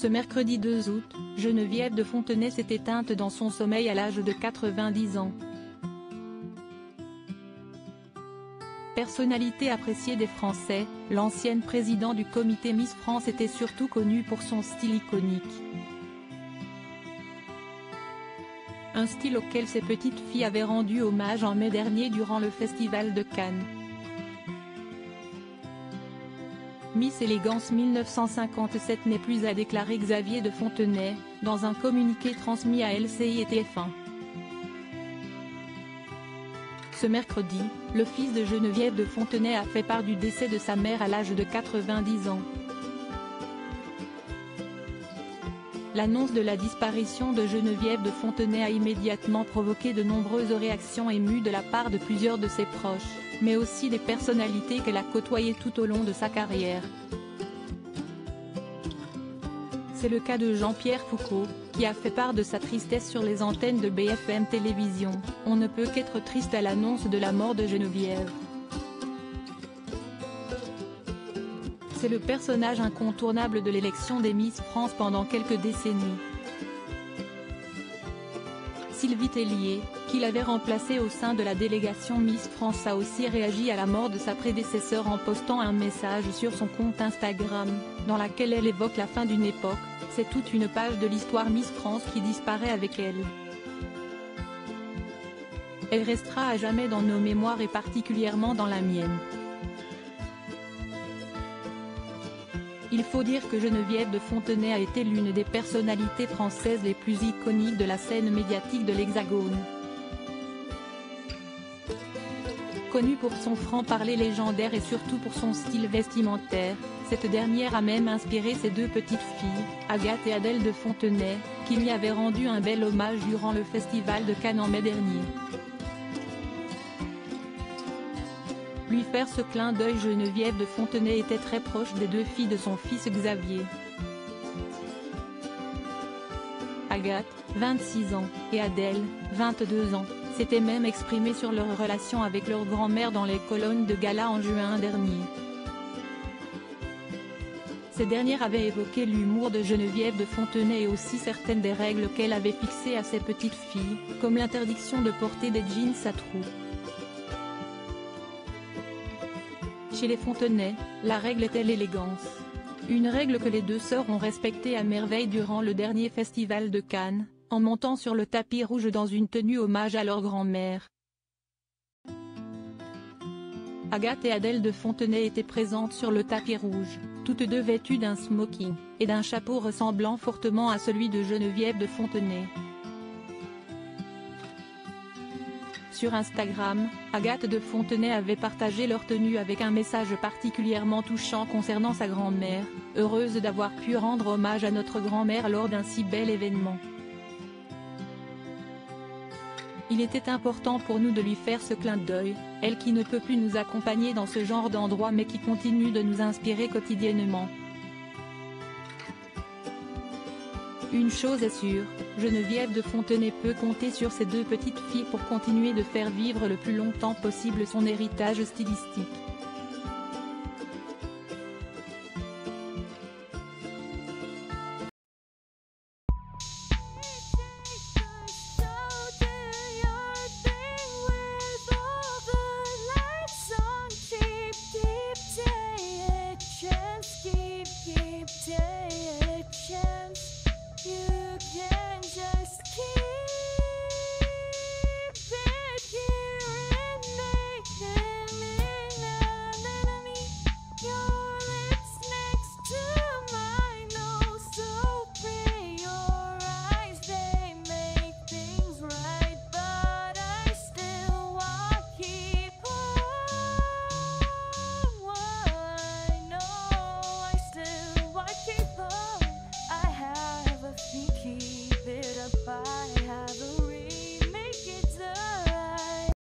Ce mercredi 2 août, Geneviève de Fontenay s'est éteinte dans son sommeil à l'âge de 90 ans. Personnalité appréciée des Français, l'ancienne présidente du comité Miss France était surtout connue pour son style iconique. Un style auquel ses petites filles avaient rendu hommage en mai dernier durant le festival de Cannes. Miss Élégance 1957 n'est plus à déclarer Xavier de Fontenay, dans un communiqué transmis à LCI et TF1. Ce mercredi, le fils de Geneviève de Fontenay a fait part du décès de sa mère à l'âge de 90 ans. L'annonce de la disparition de Geneviève de Fontenay a immédiatement provoqué de nombreuses réactions émues de la part de plusieurs de ses proches mais aussi des personnalités qu'elle a côtoyées tout au long de sa carrière. C'est le cas de Jean-Pierre Foucault, qui a fait part de sa tristesse sur les antennes de BFM Télévision, on ne peut qu'être triste à l'annonce de la mort de Geneviève. C'est le personnage incontournable de l'élection des Miss France pendant quelques décennies. Sylvie Tellier, qui l'avait remplacé au sein de la délégation Miss France a aussi réagi à la mort de sa prédécesseur en postant un message sur son compte Instagram, dans laquelle elle évoque la fin d'une époque, c'est toute une page de l'histoire Miss France qui disparaît avec elle. Elle restera à jamais dans nos mémoires et particulièrement dans la mienne. Il faut dire que Geneviève de Fontenay a été l'une des personnalités françaises les plus iconiques de la scène médiatique de l'Hexagone. Connue pour son franc-parler légendaire et surtout pour son style vestimentaire, cette dernière a même inspiré ses deux petites filles, Agathe et Adèle de Fontenay, qui lui avaient rendu un bel hommage durant le festival de Cannes en mai dernier. Lui faire ce clin d'œil Geneviève de Fontenay était très proche des deux filles de son fils Xavier. Agathe, 26 ans, et Adèle, 22 ans, s'étaient même exprimées sur leur relation avec leur grand-mère dans les colonnes de gala en juin dernier. Ces dernières avaient évoqué l'humour de Geneviève de Fontenay et aussi certaines des règles qu'elle avait fixées à ses petites filles, comme l'interdiction de porter des jeans à trous. Chez les Fontenay, la règle était l'élégance. Une règle que les deux sœurs ont respectée à merveille durant le dernier festival de Cannes, en montant sur le tapis rouge dans une tenue hommage à leur grand-mère. Agathe et Adèle de Fontenay étaient présentes sur le tapis rouge, toutes deux vêtues d'un smoking, et d'un chapeau ressemblant fortement à celui de Geneviève de Fontenay. Sur Instagram, Agathe de Fontenay avait partagé leur tenue avec un message particulièrement touchant concernant sa grand-mère, heureuse d'avoir pu rendre hommage à notre grand-mère lors d'un si bel événement. Il était important pour nous de lui faire ce clin d'œil, elle qui ne peut plus nous accompagner dans ce genre d'endroit mais qui continue de nous inspirer quotidiennement. Une chose est sûre, Geneviève de Fontenay peut compter sur ses deux petites filles pour continuer de faire vivre le plus longtemps possible son héritage stylistique.